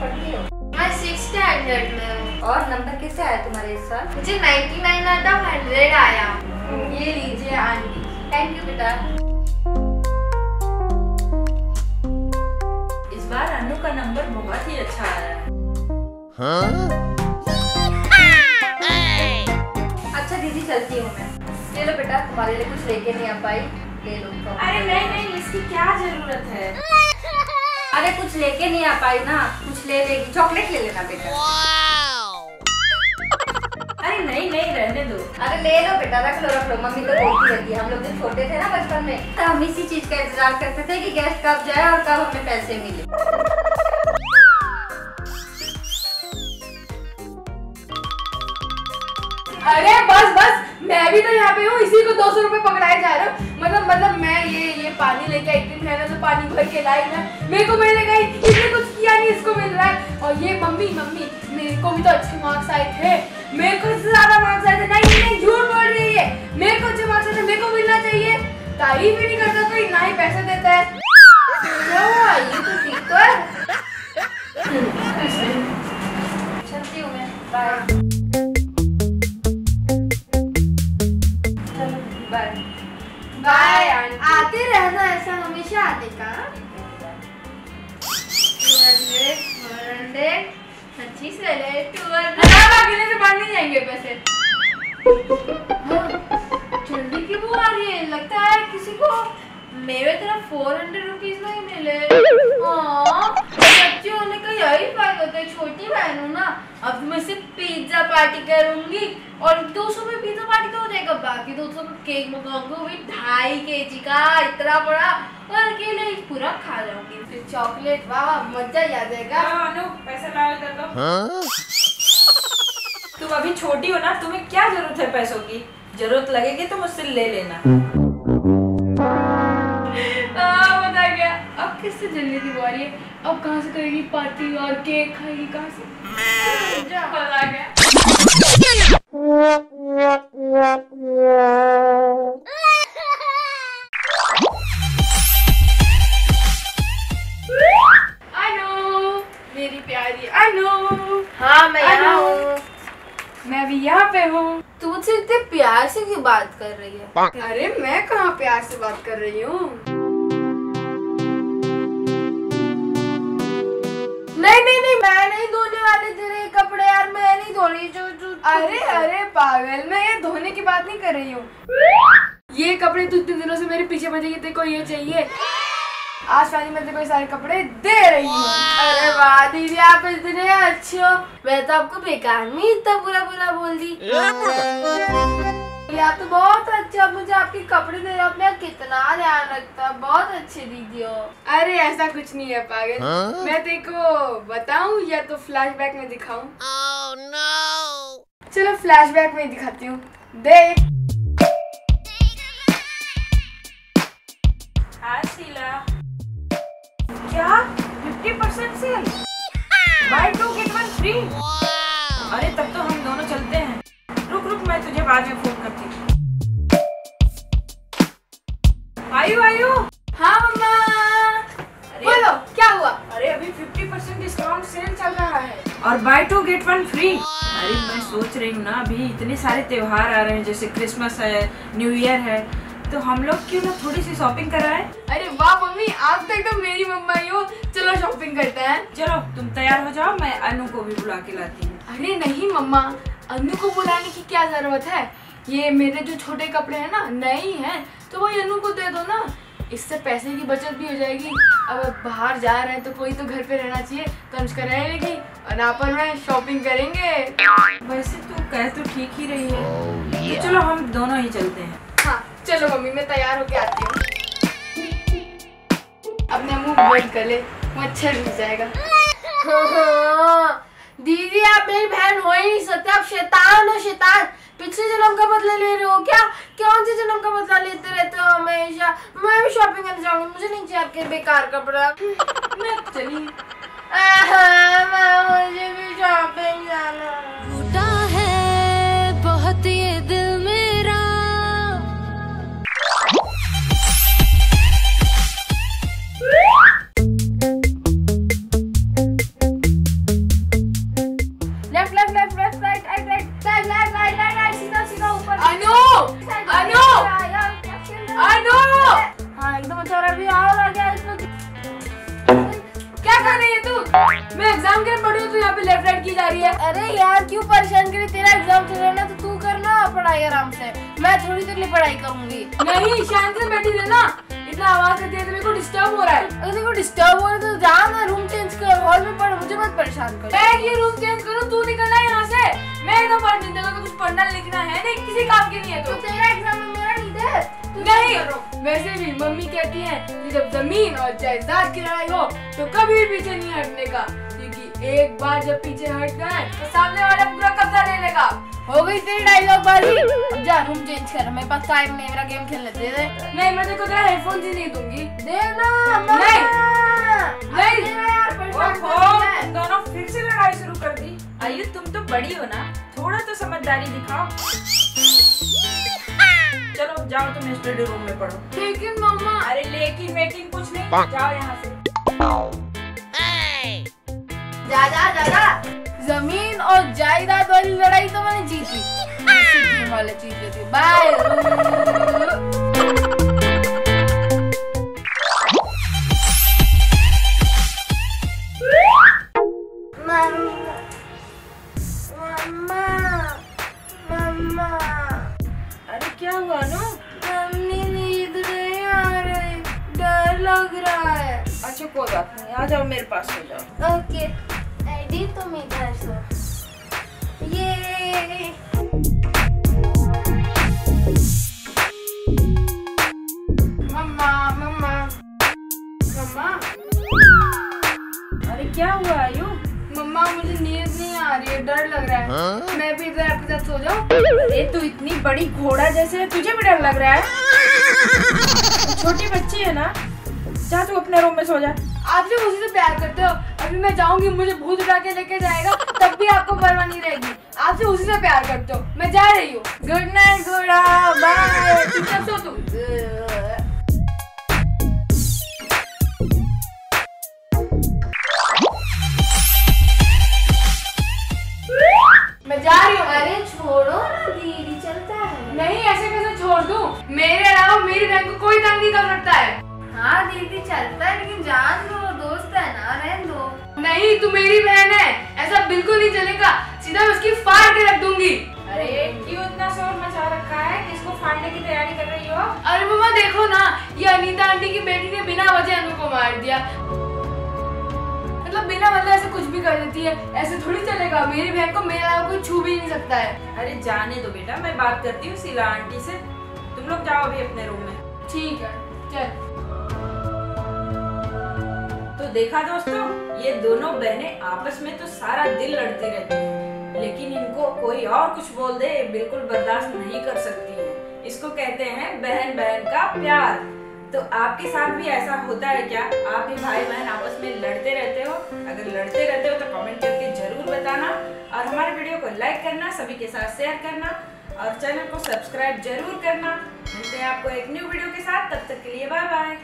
हो। हूँ और नंबर कैसे आया तुम्हारे इस साल मुझे 99 आउट ऑफ़ 100 आया ये लीजिए, आंटी। थैंक यू बेटा इस बार अनु का नंबर बहुत ही अच्छा आया है अच्छा दीदी चलती हूँ मैं ले लो बेटा तुम्हारे लिए कुछ लेके नहीं आ पाई। ले लो। अरे नहीं नहीं, इसकी क्या ज़रूरत है? अरे कुछ लेके नहीं आ पाई ना कुछ ले लेगी। चॉकलेट ले लेना बेटा। अरे नहीं नहीं रहने दो। अरे ले लो बेटा रख लो रख लो। मम्मी तो बोलती रहती है हम लोग जब छोटे थे ना बचपन में तो हम इसी चीज़ का इंतज़ार करते थे कि गेस्ट कब जाए और कब हमें पैसे मिले। अरे बस बस मैं भी तो यहाँ पे हूँ इसी को दो सौ रूपए पकड़ाए जा रहे हो। मतलब मतलब मैं ये ये पानी लेके आई थी मैंने तो पानी भर के लाई ना। मेरे को मैंने कहा इसने कुछ किया नहीं इसको मिल रहा है। और ये मम्मी मम्मी मेरे को भी तो अच्छे मार्क्स आए थे। मेरे को इससे ज़्यादा मार्क्स आए थे। नहीं नहीं झूठ बोल रही है मेरे को अच्छे मार्क्स आए थे मेरे को मिलना चाहिए। तारीफ़ ही नहीं करता कोई ना ही पैसे देता है। ये तो ठीक तो है। चलती हूँ मैं। बाय ऐसा अच्छी पच्चीस ले टू हंड्रेड से बाहर नहीं जाएँगे पैसे। जल्दी क्यों वो आ रही है? लगता है किसी को। मेरे तरफ़ फोर हंड्रेड रुपीज़ नहीं मिले। हाँ। यही फ़ायदा होता है छोटी बहन हूँ ना अब मैं सिर्फ़ पिज्जा पार्टी करूँगी और दो सौ में पिज्जा पार्टी तो हो जाएगा बाकी दो सौ का केक मंगाऊँगी वो भी ढाई के जी का इतना बड़ा और अकेले ही पूरा खा जाऊँगी। फिर चॉकलेट वाह मज़ा ही आ जाएगा। हाँ, पैसा लाओ इधर लो तुम अभी छोटी हो ना तुम्हें क्या ज़रूरत है पैसों की? ज़रूरत लगेगी तो मुझसे ले लेना। किससे जल्दी थी वो आ रही है? अब कहाँ से करेगी पार्टी और केक खाएगी? कहाँ से? मेरी प्यारी अनु हाँ मैं यहाँ हूँ। मैं भी यहाँ पे हूँ। तू मुझसे इतने प्यार से क्यों बात कर रही है? अरे मैं कहाँ प्यार से बात कर रही हूँ? धोने वाले तेरे कपड़े यार मैं नहीं धो रही जो जो। अरे अरे पागल मैं ये धोने की बात नहीं कर रही हूँ। ये कपड़े तू इतने दिनों से मेरे पीछे पड़े तेरे को ये चाहिए। आज वाली मैं तेरे को सारे कपड़े दे रही हूँ। अरे वाह दीदी आप इतने अच्छे हो। मैं तो आपको बेकार में इतना बुरा बुरा बोल दी। आप तो बहुत अच्छे हो मुझे आपके कपड़े दे रहे हो अपने कितना ध्यान रखता है बहुत अच्छे दीदी हो। अरे ऐसा कुछ नहीं है पागल। मैं तेरे को बताऊँ या तो फ्लैशबैक में दिखाऊँ? चलो फ्लैशबैक में दिखाती हूँ। देख। हाँ क्या? Fifty percent sale buy two get one free अरे तब तो हम दोनों चलते हैं रुक रुक मैं तुझे बाद में फ़ोन करती हूँ। आयु आयु। हाँ मम्मा। बोलो क्या हुआ? अरे अभी 50 परसेंट डिस्काउंट सेल चल रहा है। और buy two get one free अरे मैं सोच रही हूँ ना अभी इतने सारे त्योहार आ रहे हैं जैसे क्रिसमस है न्यू ईयर है तो हम लोग क्यों ना थोड़ी सी शॉपिंग कराएँ? अरे वाह मम्मी आप तो एकदम मेरी मम्मा ही हो। चलो शॉपिंग करते हैं। चलो तुम तैयार हो जाओ मैं अनु को भी बुला के लाती हूँ। अरे नहीं मम्मा। अनु को बुलाने की क्या ज़रूरत है? ये मेरे जो छोटे कपड़े हैं ना नए ही हैं तो वही अनु को दे दो ना। इससे पैसे की बचत भी हो जाएगी। अब बाहर जा रहे हैं तो कोई तो घर पे रहना चाहिए। तो अनुष्का रह लेगी और आप और मैं शॉपिंग करेंगे। वैसे तू कह तो ठीक ही रही है। तो चलो हम दोनों ही चलते हैं। हाँ चलो मम्मी मैं तैयार होके आती हूँ। अपने मुँह बंद कर ले मच्छर घुस जाएगा। दीदी, आप मेरी बहन हो ही नहीं सकते। आप शैतान हो, शैतान। पिछले जन्म का बदला ले रहे हो क्या? कौन से जन्म का बदला लेते रहते हो हमेशा? मैं भी शॉपिंग करने जाऊँगी। मुझे नहीं चाहिए आपके बेकार कपड़ा। मैं चली। Left left left left right right right right right right right right सीधा सीधा ऊपर अनु! अनु! अनु! हाँ एकदम अच्छा हो रहा है। अभी आओ आ गया इसमें क्या? कर रही है तू? मैं एग्ज़ाम के पढ़ी हूँ तू यहाँ पे लेफ़्ट राइट की जा रही है। अरे यार क्यों परेशान करी तेरा एग्ज़ाम चल रहा है ना तो तू करना पढ़ाई आराम से। मैं थोड़ी देर लिए पढ़ाई करूँगी। नहीं शांति बैठी रहना। इतना आवाज़ करती है तो मेरे को डिस्टर्ब हो रहा है। अगर तेरे को डिस्टर्ब हो रहा है तो जा ना रूम चेंज कर हॉल में पढ़ मुझे मत परेशान कर। मैं ये रूम चेंज करूँ तू निकलना है यहाँ से? मैं तो पढ़ नहीं देगा तो कुछ पढ़ना लिखना है नहीं किसी काम की नहीं है तो। तो तेरा एग्ज़ाम मेरा नहीं दे नहीं वैसे भी मम्मी कहती है कि जब ज़मीन और जायदाद की लड़ाई हो तो कभी पीछे नहीं हटने का। क्योंकि एक बार जब पीछे हट गए तो सामने वाला पूरा कब्जा ले लेगा। हो गई तेरी डायलॉग बाजी। अब जा रूम चेंज कर मेरे पास टाइम नहीं मेरा गेम खेलने दे दे। नहीं मैं तेरे को तेरा हेडफोन ही नहीं दूँगी। देना नहीं। नहीं नहीं। यार है। दोनों फिर से लड़ाई शुरू कर दी। आयु तुम तो बड़ी हो ना। थोड़ा तो समझदारी दिखाओ। चलो जाओ तुम स्टडी रूम में पढ़ो। लेकिन मम्मा। अरे लेकिन वेकिन कुछ नहीं। जाओ यहाँ से। जा जा जा जा। ज़मीन और जायदाद वाली लड़ाई तो मैंने जीती। वाले जीत लेती बाय अरे क्या हुआ नो? मम्मी नींद नहीं आ रही। डर लग रहा है। अच्छा कोई बात नहीं। आ जाओ मेरे पास हो जाओ। ओके। एडी तुम इधर सो ये मम्मा मम्मा। मम्मा। अरे क्या हुआ आयु? मम्मा मुझे नींद नहीं आ रही है डर लग रहा है। मैं भी इधर आपके साथ सो जाऊँ? अरे तू इतनी बड़ी घोड़ा जैसे है, तुझे भी डर लग रहा है? तू छोटी बच्ची है ना? जा तू अपने रूम में सो जा। आप जब उसी से प्यार करते हो अभी मैं जाऊँगी मुझे भूत उठा के लेके जाएगा तब भी आपको परवाह नहीं रहेगी। आप आपसे उसी से प्यार करते हो मैं जा रही हूँ। गुड नाइट गुड़ा बाय चुपचाप सो तुम? मैं जा रही हूँ। अरे छोड़ो चलता है। नहीं ऐसे कैसे छोड़ दूँ? मेरे अलावा मेरी बहन को कोई तंग नहीं कर सकता है। हाँ दीदी चलता है लेकिन जान दो दोस्त है ना रहने दो। नहीं तू मेरी बहन है। ऐसा बिल्कुल नहीं चलेगा। सीधा मैं उसकी फाड़ के रख दूँगी। अरे क्यों इतना शोर मचा रखा है? किसको फाड़ने की तैयारी कर रही हो अरे मम्मा देखो ना ये अनीता आंटी की बेटी ने बिना वजह अनु को मार दिया। मतलब बिना मतलब ऐसे कुछ भी कर देती है। ऐसे थोड़ी चलेगा। मेरी बहन को मेरे अलावा कोई छू भी नहीं सकता है। अरे जाने दो बेटा मैं बात करती हूँ शीला आंटी से। तुम लोग जाओ अभी अपने रूम में। ठीक है चल। देखा दोस्तों, ये दोनों बहनें आपस में तो सारा दिल लड़ती रहती हैं, लेकिन इनको कोई और कुछ बोल दे बिल्कुल बर्दाश्त नहीं कर सकती है। इसको कहते हैं बहन बहन का प्यार। तो आपके साथ भी ऐसा होता है क्या? आप भी भाई बहन आपस में लड़ते रहते हो? अगर लड़ते रहते हो तो कमेंट करके ज़रूर बताना, और हमारे वीडियो को लाइक करना, सभी के साथ शेयर करना, और चैनल को सब्सक्राइब ज़रूर करना। मिलते हैं आपको एक न्यू वीडियो के साथ, तब तक के लिए बाय बाय